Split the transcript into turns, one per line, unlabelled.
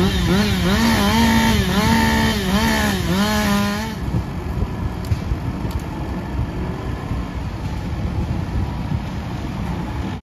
Mm-hmm.